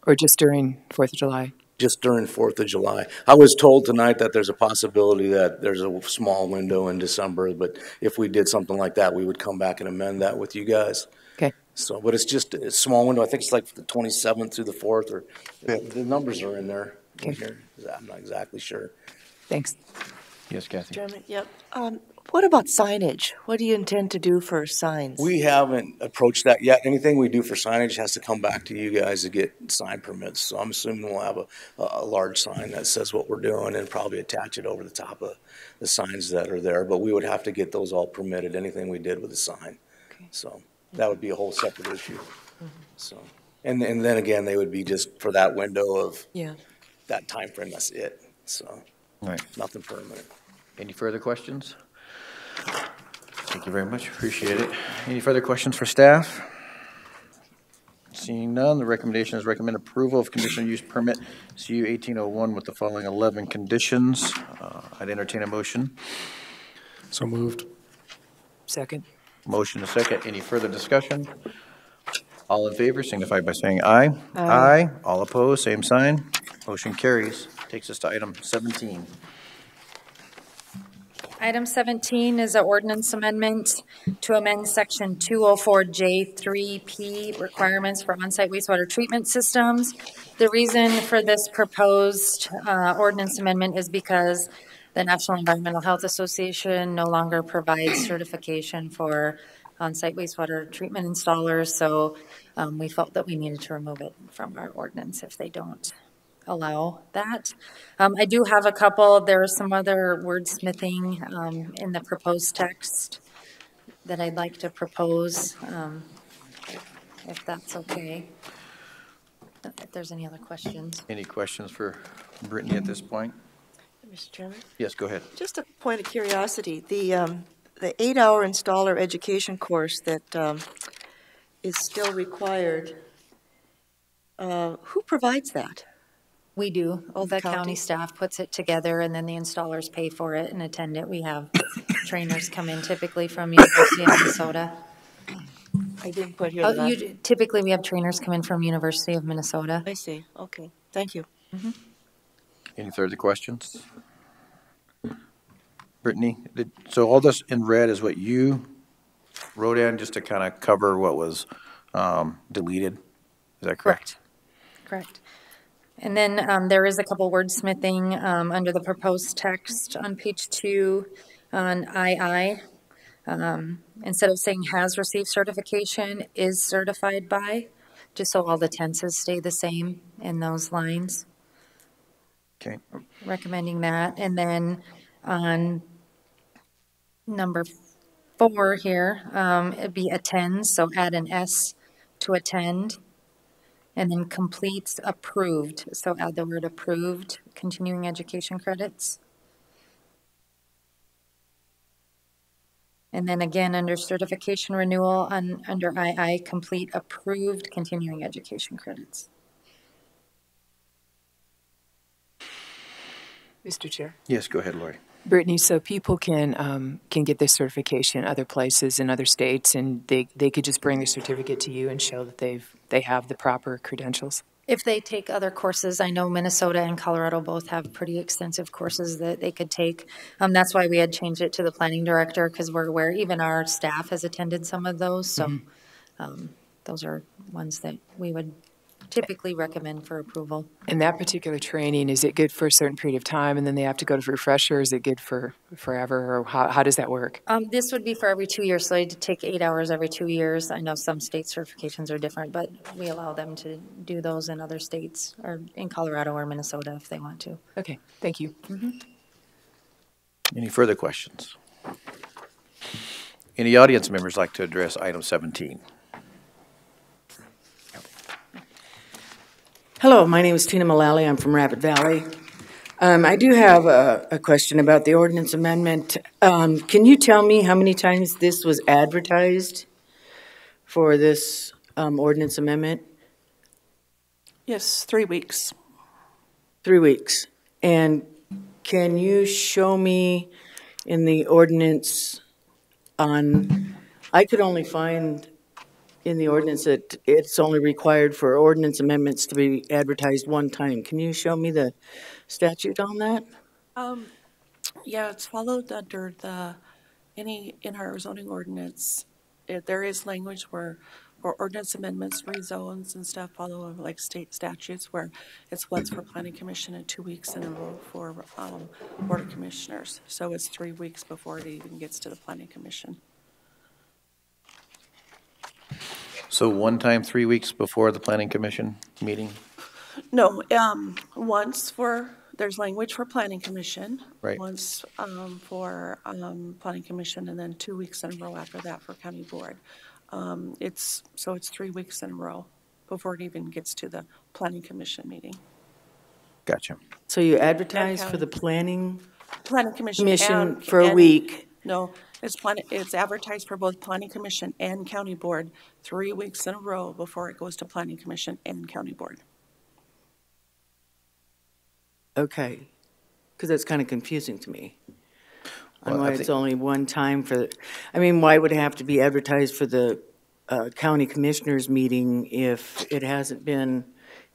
or just during Fourth of July? Just during Fourth of July. I was told tonight that there's a possibility that there's a small window in December, but if we did something like that, we would come back and amend that with you guys. Okay. So, but it's just a small window. I think it's like the 27th through the 4th, or the numbers are in there. Okay. here. I'm not exactly sure. Thanks. Yes, Kathy. Chairman, yep. Um, What about signage? What do you intend to do for signs? We haven't approached that yet. Anything we do for signage has to come back to you guys to get sign permits. So I'm assuming we'll have a, a large sign that says what we're doing and probably attach it over the top of the signs that are there. But we would have to get those all permitted, anything we did with a sign. So that would be a whole separate issue. Mm-hmm. So, and, and then again, they would be just for that window of Yeah. that time frame. that's it. So All right. nothing permanent. Any further questions? Thank you very much, appreciate it. Any further questions for staff? Seeing none, the recommendation is recommend approval of conditional use permit CU eighteen oh one with the following eleven conditions. Uh, I'd entertain a motion. So moved. Second. Motion a second. Any further discussion? All in favor signify by saying aye. Aye. All opposed, same sign. Motion carries. Takes us to item seventeen. Item 17 is an ordinance amendment to amend Section 204J3P requirements for on-site wastewater treatment systems. The reason for this proposed uh, ordinance amendment is because the National Environmental Health Association no longer provides certification for on-site wastewater treatment installers, so um, we felt that we needed to remove it from our ordinance if they don't allow that. Um, I do have a couple, there are some other wordsmithing, um, in the proposed text that I'd like to propose, um, if that's okay. If there's any other questions. Any questions for Brittany at this point? Mr. Chairman? Yes, go ahead. Just a point of curiosity, the, um, the eight-hour installer education course that, um, is still required, uh, who provides that? We do. Oh, The the county county? staff puts it together and then the installers pay for it and attend it. We have trainers come in typically from University of Minnesota. I didn't put here Oh, that. you, typically we have trainers come in from University of Minnesota. I see, okay, thank you. Any further questions? Brittany, did, so all this in red is what you wrote in, just to kind of cover what was um, deleted? Is that correct? Correct. And then um, there is a couple wordsmithing um, under the proposed text on page two on II. Um, Instead of saying has received certification, is certified by, just so all the tenses stay the same in those lines, Okay, recommending that. And then on number four here, um, it'd be attends, so add an S to attend. And then completes approved, so add the word approved, continuing education credits. And then again, under certification renewal, on, under II, complete approved continuing education credits. Mr. Chair. yes, go ahead, Lori. Brittany, so people can, um, can get this certification other places in other states, and they, they could just bring their certificate to you and show that they've, they have the proper credentials? If they take other courses, I know Minnesota and Colorado both have pretty extensive courses that they could take. Um, that's why we had changed it to the planning director, because we're aware, even our staff has attended some of those, so, um, those are ones that we would typically recommend for approval. And that particular training, is it good for a certain period of time, and then they have to go to refresher? Is it good for forever, or how, how does that work? Um, this would be for every two years, so they'd take eight hours every two years. I know some state certifications are different, but we allow them to do those in other states, or in Colorado or Minnesota if they want to. Okay, thank you. Any further questions? Any audience members like to address item 17? Hello, my name is Tina Mullally. I'm from Rapid Valley. Um, I do have a, a question about the ordinance amendment. Um, can you tell me how many times this was advertised for this, um, ordinance amendment? Yes, three weeks. Three weeks. And can you show me in the ordinance on, I could only find in the ordinance that it's only required for ordinance amendments to be advertised one time. Can you show me the statute on that? Um, yeah, it's followed under the, any, in our zoning ordinance, it, there is language where, for ordinance amendments, rezones and stuff follow like state statutes where it's once for planning commission and two weeks in a row for, um, board of commissioners. So it's three weeks before it even gets to the planning commission. So one time, three weeks before the planning commission meeting? No, um, once for, there's language for planning commission. Right. Once, um, for, um, planning commission and then two weeks in a row after that for county board. Um, it's, so it's three weeks in a row before it even gets to the planning commission meeting. Gotcha. So you advertise for the planning Planning commission commission and. for a and- week? No, it's plan, it's advertised for both planning commission and county board, three weeks in a row before it goes to planning commission and county board. Okay, because that's kind of confusing to me. On Well, I why it's only one time for, I mean, why would it have to be advertised for the uh, county commissioners meeting if it hasn't been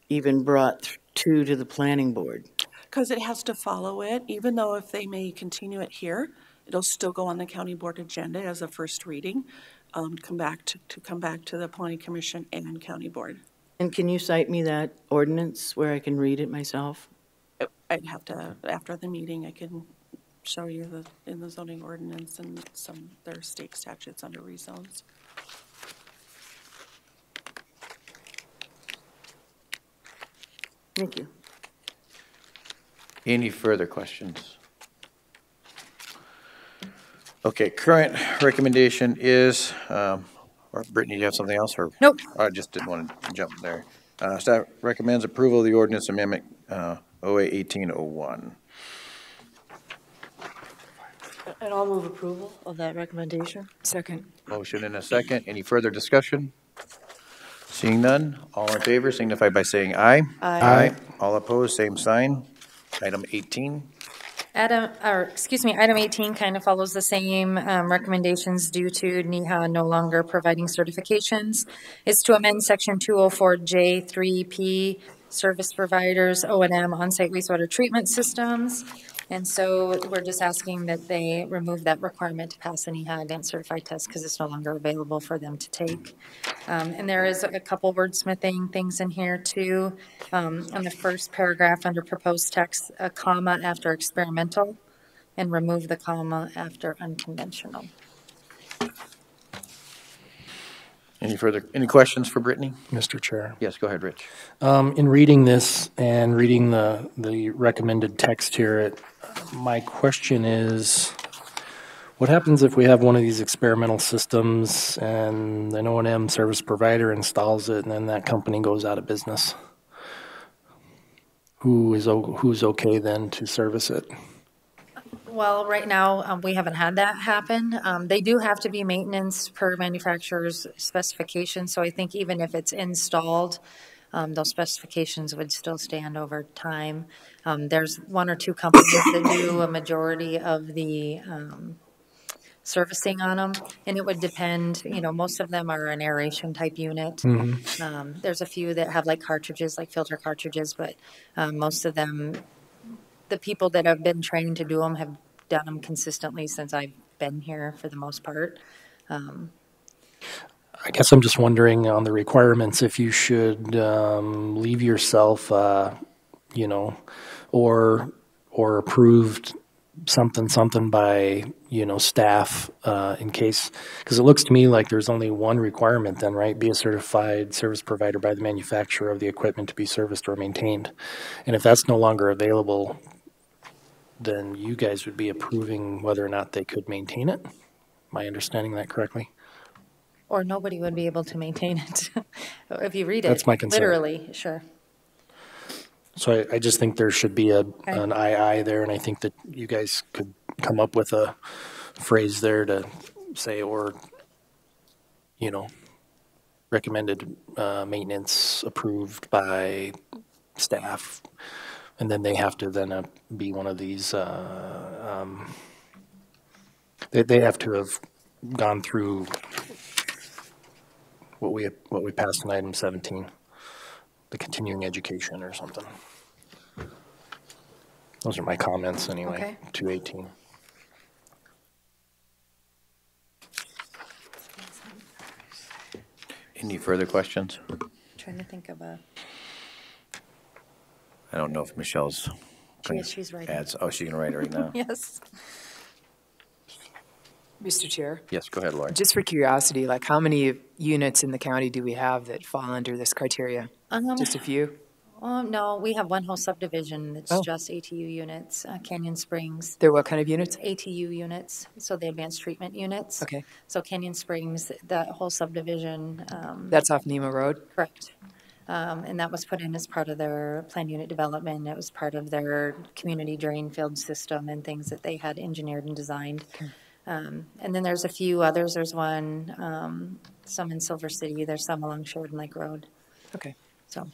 even brought th- to, to the planning board? Because it has to follow it, even though if they may continue it here, It'll still go on the county board agenda as a first reading, um, come back to, to come back to the planning commission and county board. And can you cite me that ordinance where I can read it myself? I'd have to, after the meeting, I can show you the, in the zoning ordinance and some, there are state statutes under rezones. Thank you. Any further questions? Okay, current recommendation is, um, or Brittany, do you have something else, or? Nope. I just didn't want to jump there. Uh, Staff recommends approval of the ordinance amendment, uh, OA 1801. And I'll move approval of that recommendation. Second. Motion and a second. Any further discussion? Seeing none, all in favor signify by saying aye. Aye. All opposed, same sign. Item 18. Item, or, excuse me, item 18 kind of follows the same um, recommendations due to NEHA no longer providing certifications. It's to amend section 204J3P, service providers, O and M on-site wastewater treatment systems. And so we're just asking that they remove that requirement to pass an EHA advanced certified test because it's no longer available for them to take. Um, And there is a couple wordsmithing things in here too. Um, On the first paragraph, under proposed text, a comma after experimental, and remove the comma after unconventional. Any further, any questions for Brittany? Mr. Chair. Yes, go ahead, Rich. Um, in reading this and reading the, the recommended text here, it, my question is, what happens if we have one of these experimental systems and an O and M service provider installs it and then that company goes out of business? Who is, who's okay then to service it? Well, right now, um, we haven't had that happen. Um, They do have to be maintenance per manufacturer's specifications, so I think even if it's installed, um, those specifications would still stand over time. Um, There's one or two companies that do a majority of the um, servicing on them, and it would depend, you know, most of them are an aeration type unit. Um, There's a few that have like cartridges, like filter cartridges, but um, most of them, the people that have been trained to do them have done them consistently since I've been here for the most part. I guess I'm just wondering on the requirements if you should um, leave yourself, uh, you know, or or approved something something by you know staff uh, in case because it looks to me like there's only one requirement then right? Be a certified service provider by the manufacturer of the equipment to be serviced or maintained. And if that's no longer available then you guys would be approving whether or not they could maintain it. Am i understanding that correctly Or nobody would be able to maintain it. <laughs> If you read it. That's my concern. Literally, sure. So I, I just think there should be a, an II there, and I think that you guys could come up with a phrase there to say, or, you know, recommended, uh, maintenance approved by staff. And then they have to then uh, be one of these, uh, um, they, they have to have gone through what we, what we passed in item seventeen the continuing education or something. Those are my comments anyway, Okay. two eighteen. Any further questions? Trying to think of a, I don't know if Michelle's. She is, she's writing. Adds, oh, she's gonna write it right now. <laughs> yes. Mr. Chair, Yes, go ahead, Lori. just for curiosity, like how many units in the county do we have that fall under this criteria? Um, Just a few? Um, no, we have one whole subdivision that's Oh. just ATU units, uh, Canyon Springs. They're what kind of units? ATU units, so the advanced treatment units. Okay. So Canyon Springs, that whole subdivision, um, That's off Nemo Road? Correct. Um, and that was put in as part of their plan unit development. It was part of their community drain field system and things that they had engineered and designed. Um, and then there's a few others. There's one, um, some in Silver City. There's some along Sheridan Lake Road. Okay. So.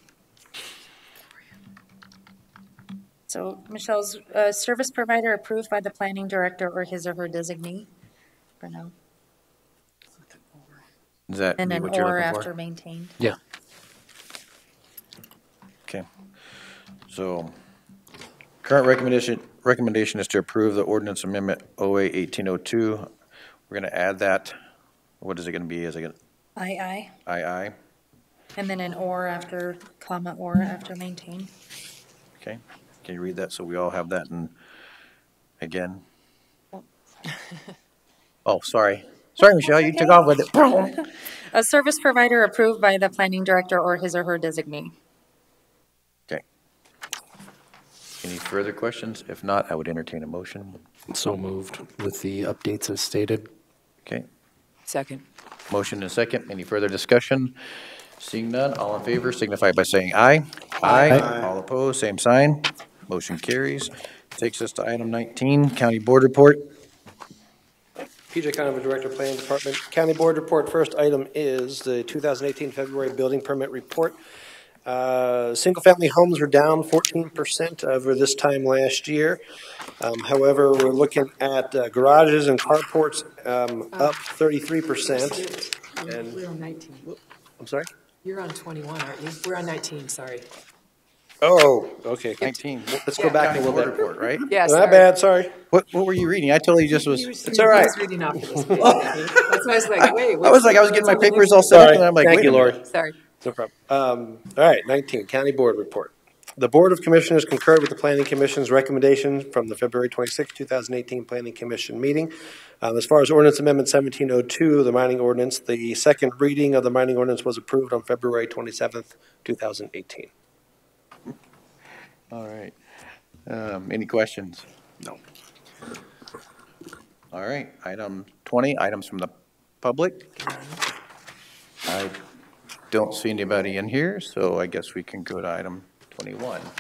So Michelle's, uh, service provider approved by the planning director or his or her designee for now. Does that And be then what you're or looking after for? maintained. Yeah. Okay. So, Current recommendation, recommendation is to approve the ordinance amendment OA 1802. We're going to add that, what is it going to be? Is it going Aye, to, II? And then an or after, comma, or after maintain. Okay, can you read that so we all have that and again? <laughs> Oh, sorry. Sorry, Michelle, you took off with it. <laughs> A service provider approved by the planning director or his or her designee. Okay. Any further questions? If not, I would entertain a motion. So moved with the updates as stated. Okay, Second. motion and second. Any further discussion? Seeing none, all in favor signify by saying aye. Aye. All opposed, same sign. Motion carries. Takes us to item 19, County Board Report. PJ Conover, Director, of Planning Department. County Board Report, first item is the 2018 February Building Permit Report. Uh, Single-family homes are down 14% over this time last year. Um, However, we're looking at uh, garages and carports um, up 33%. And, We're on 19. I'm sorry? You're on 21, aren't you? We're on 19, sorry. Oh, okay. 19. Let's go back a County little Board bit. Report, right? Yeah, My sorry. bad, sorry. What, what were you reading? I totally just was, It's all right. I was reading off of this. That's why I was like, wait. <laughs> I was like, I was getting my papers all set up and I'm like, Thank wait you, a Lori. Sorry. No problem. Um, All right, 19, County Board Report. The Board of Commissioners concurred with the Planning Commission's recommendation from the February 26, 2018 Planning Commission meeting. Um, As far as ordinance amendment 1702, the mining ordinance, the second reading of the mining ordinance was approved on February 27th, 2018. All right. Um, Any questions? No. All right, item 20, items from the public. I don't see anybody in here, so I guess we can go to item 21. <laughs>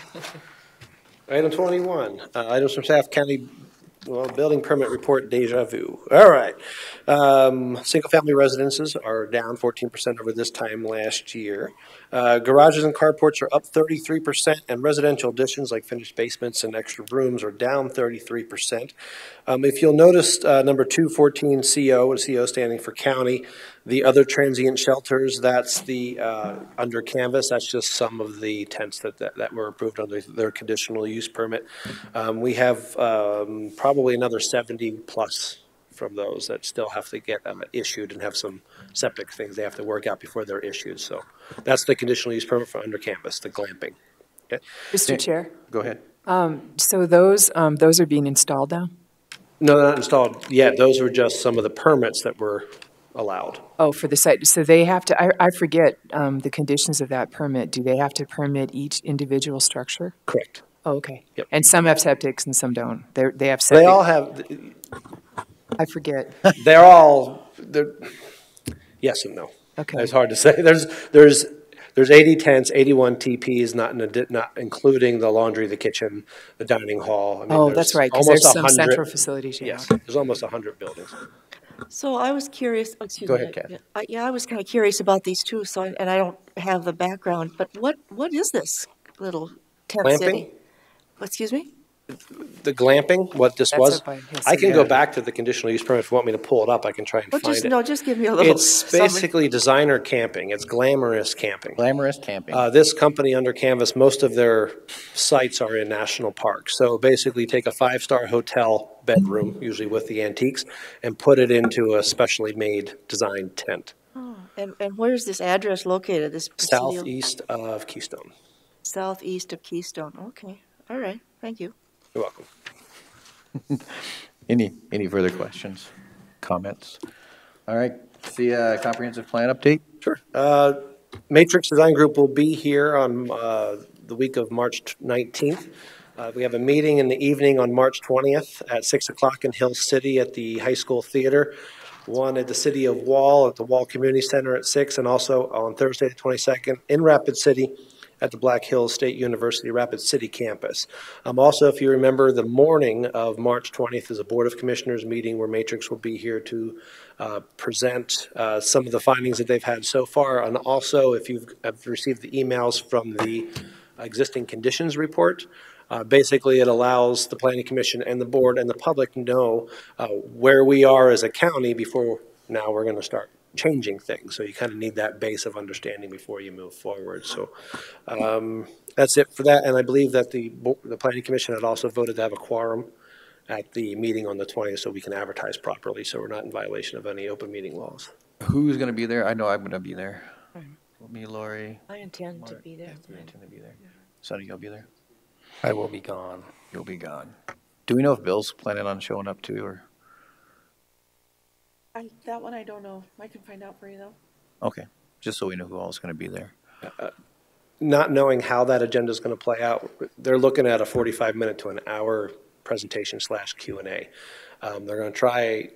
Item 21, uh, items from staff, county, well, building permit report deja vu. All right. Um, Single-family residences are down 14% over this time last year. Uh, Garages and carports are up 33%, and residential additions like finished basements and extra rooms are down 33%. Um, If you'll notice, uh, number 214 CO, and CO standing for county, the other transient shelters, that's the, uh, under canvas, that's just some of the tents that, that that were approved under their conditional use permit. Um, We have um, probably another 70-plus from those that still have to get um, issued and have some septic things they have to work out before they're issued. So that's the conditional use permit for under canvas, the glamping. Okay. Mr. Chair, Go ahead. so those, um, those are being installed now? No, they're not installed yet. Those were just some of the permits that were allowed. Oh, for the site, so they have to, I, I forget, um, the conditions of that permit. Do they have to permit each individual structure? Correct. Oh, okay. Yep. And some have septics and some don't. They're, they have septic. They all have, I forget. <laughs> they're all, they're, yes and no. Okay. It's hard to say. <laughs> There's, there's, there's 80 tents, 81 TPs, not in, addi- not including the laundry, the kitchen, the dining hall. I mean, Oh, that's right, because there's some central facilities. Yes, there's almost 100 buildings. So I was curious, oh, excuse Go me. ahead, Kathy. Yeah, I- Yeah, I was kind of curious about these too, so, I- and I don't have the background, but what, what is this little tent Glamping? city? Excuse me? The glamping, what this That's was, up by Hillside. I can go Yeah. back to the conditional use permit if you want me to pull it up. I can try and Oh, find just, it. no, just give me a little. It's summary. basically designer camping. It's glamorous camping. Glamorous camping. Uh, this company under Canvas, most of their sites are in national parks. So basically take a five-star hotel bedroom, usually with the antiques, and put it into a specially made designed tent. Oh, And, and where's this address located, this? Presidio? Southeast of Keystone. Southeast of Keystone, okay, all right, thank you. You're welcome. <laughs> Any, any further questions, comments? All right, the uh, comprehensive plan update? Sure. Uh, Matrix Design Group will be here on uh, the week of March 19th. Uh, We have a meeting in the evening on March 20th at 6 o'clock in Hill City at the High School Theater, one at the City of Wall at the Wall Community Center at 6, and also on Thursday, the 22nd, in Rapid City at the Black Hills State University Rapid City campus. Um, Also, if you remember, the morning of March 20th is a Board of Commissioners meeting where Matrix will be here to uh, present uh, some of the findings that they've had so far. And also, if you've received the emails from the existing conditions report, uh, basically it allows the planning commission and the board and the public know uh, where we are as a county before now we're going to start changing things. So you kind of need that base of understanding before you move forward. So um, that's it for that. And I believe that the, the planning commission had also voted to have a quorum at the meeting on the 20th so we can advertise properly, so we're not in violation of any open meeting laws. Who's gonna be there? I know I'm gonna be there. Me, Lori, I intend to be there. I intend to be there. Sonny, you'll be there? I will be gone. You'll be gone. Do we know if Bill's planning on showing up too, or? I, that one I don't know. I can find out for you though. Okay, just so we know who all is gonna be there. Not knowing how that agenda is going to play out, they're looking at a 45-minute to an hour presentation slash Q and A. Um, They're going to try,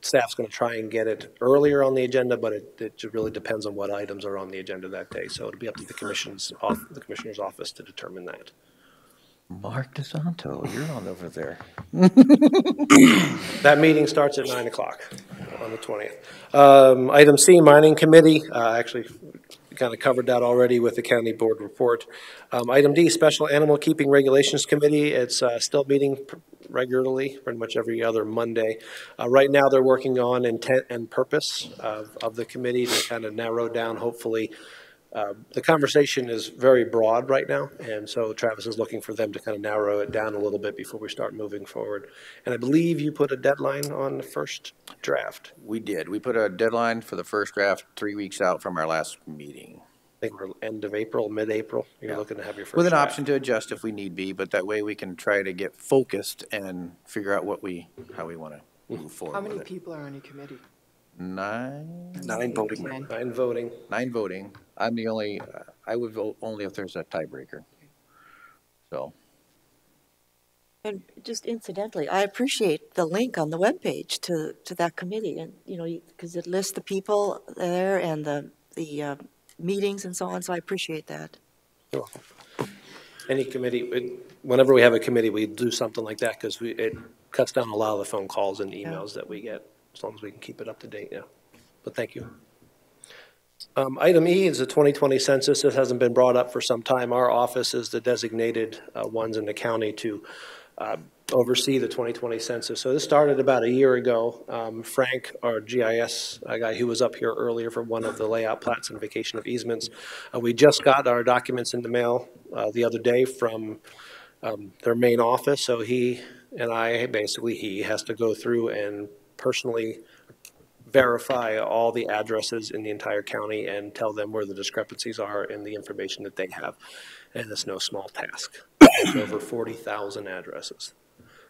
staff's going to try and get it earlier on the agenda, but it, it really depends on what items are on the agenda that day. So it'll be up to the commission's, off- the commissioner's office to determine that. Mark DiSanto, you're on over there. <laughs> That meeting starts at 9 o'clock on the 20th. Um, Item C, Mining Committee, uh, actually, kind of covered that already with the county board report. Um, Item D, Special Animal Keeping Regulations Committee, it's uh, still meeting regularly, pretty much every other Monday. Uh, Right now, they're working on intent and purpose of of the committee to kind of narrow down, hopefully, uh, the conversation is very broad right now, and so Travis is looking for them to kind of narrow it down a little bit before we start moving forward. And I believe you put a deadline on the first draft. We did. We put a deadline for the first draft three weeks out from our last meeting. I think we're end of April, mid-April. You're Yeah. looking to have your first With an draft. option to adjust if we need be, but that way we can try to get focused and figure out what we, how we want to move forward. How many with it. people are on your committee? Nine? Nine voting Ten. Nine voting. Nine voting. I'm the only, uh, I would vote only if there's a tiebreaker. So, And just incidentally, I appreciate the link on the webpage to, to that committee and, you know, because it lists the people there and the, the uh, meetings and so on, so I appreciate that. You're welcome. Any committee, it- whenever we have a committee, we do something like that because we, it cuts down a lot of the phone calls and emails that we get, as long as we can keep it up to date, yeah. But thank you. Um, Item E is the 2020 census. This hasn't been brought up for some time. Our office is the designated uh, ones in the county to uh, oversee the 2020 census. So this started about a year ago. Um, Frank, our GIS uh, guy who was up here earlier for one of the layout plats and vacation of easements, uh, we just got our documents in the mail uh, the other day from um, their main office. So he and I, basically he, has to go through and personally verify all the addresses in the entire county and tell them where the discrepancies are in the information that they have. And it's no small task. It's over 40,000 addresses.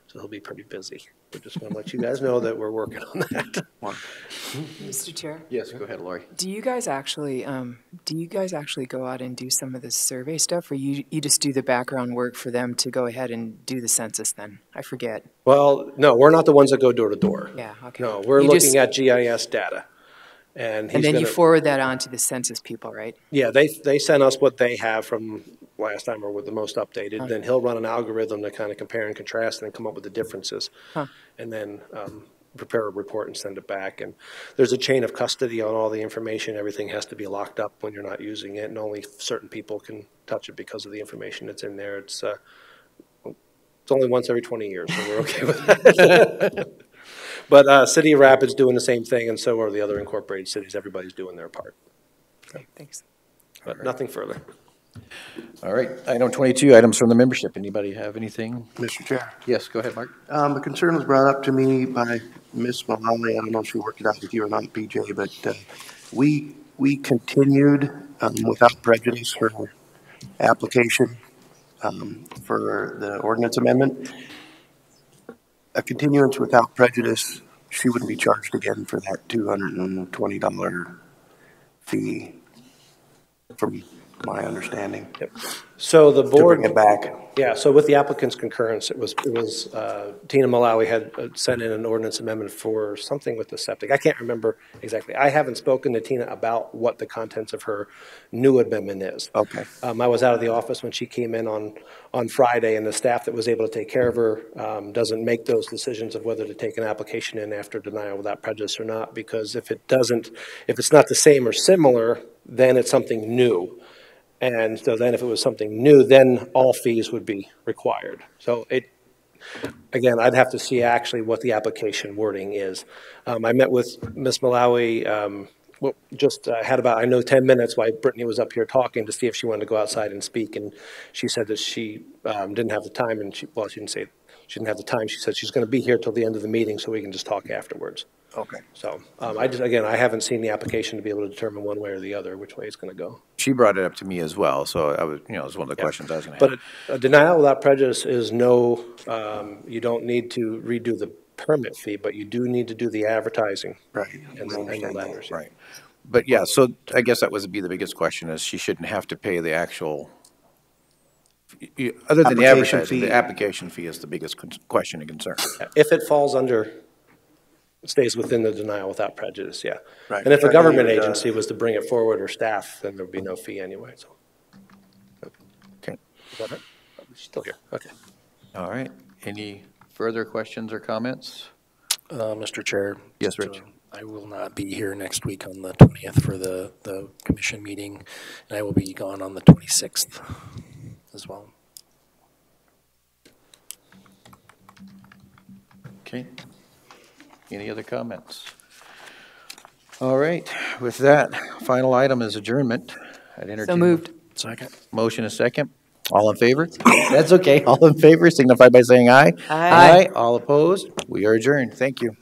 So he'll be pretty busy. We're just going to let you guys know that we're working on that. Mr. Chair? yes, go ahead, Lori. Do you guys actually, um, do you guys actually go out and do some of the survey stuff, or you, you just do the background work for them to go ahead and do the census then? I forget. Well, no, we're not the ones that go door to door. Yeah, okay. No, we're You just- looking at GIS data. And he's And then you gonna- forward that on to the census people, right? Yeah, they, they sent us what they have from last time or with the most updated. Huh. Then he'll run an algorithm to kind of compare and contrast and then come up with the differences. Huh. And then um, prepare a report and send it back. And there's a chain of custody on all the information. Everything has to be locked up when you're not using it, and only certain people can touch it because of the information that's in there. It's, uh, it's only once every 20 years, so we're okay with that. <laughs> But uh, City of Rapids doing the same thing, and so are the other incorporated cities. Everybody's doing their part. Okay, thanks. But nothing further. All right, item 22, items from the membership. Anybody have anything? Mr. Chair. Yes, go ahead, Mark. Um, a concern was brought up to me by Ms. Maloney. I don't know if she worked it out with you or not, BJ, but, uh, we, we continued, um, without prejudice her application, um, for the ordinance amendment. A continuance without prejudice, she wouldn't be charged again for that two hundred and twenty dollar fee, from my understanding. So the board. To bring it back. Yeah, so with the applicant's concurrence, it was, it was, uh, Tina Malawi had uh, sent in an ordinance amendment for something with the septic. I can't remember exactly. I haven't spoken to Tina about what the contents of her new amendment is. Okay. Um, I was out of the office when she came in on, on Friday, and the staff that was able to take care of her, um, doesn't make those decisions of whether to take an application in after denial without prejudice or not, because if it doesn't, if it's not the same or similar, then it's something new. And so then if it was something new, then all fees would be required. So it, again, I'd have to see actually what the application wording is. Um, I met with Ms. Malawi, um, well, just uh, had about, I know, 10 minutes while Brittany was up here talking to see if she wanted to go outside and speak. And she said that she um, didn't have the time and she, well, she didn't say, she didn't have the time. She said she's going to be here till the end of the meeting so we can just talk afterwards. Okay. So um, I just, again, I haven't seen the application to be able to determine one way or the other which way it's going to go. She brought it up to me as well, so I was, you know, it was one of the questions I was gonna But have. a denial without prejudice is no, um, you don't need to redo the permit fee, but you do need to do the advertising. Right. And the, and the letters. Right. But yeah, so I guess that would be the biggest question is she shouldn't have to pay the actual, y- y- other than the Application advertising, fee. the application fee is the biggest con- question and concern. If it falls under, stays within the denial without prejudice, yeah. Right. And if a Right. government Uh, agency was to bring it forward or staff, then there'd be no fee anyway, so. Okay. Is that it? Oh, she's Still here, okay. All right. Any further questions or comments? Uh, Mr. Chair. Yes, Rich. uh, I will not be here next week on the 20th for the, the commission meeting, and I will be gone on the 26th as well. Okay. Any other comments? All right. With that, final item is adjournment. I'd entertain. So moved. Second. Motion is second. All in favor? <laughs> That's okay. All in favor signify by saying aye. Aye. All opposed? We are adjourned. Thank you.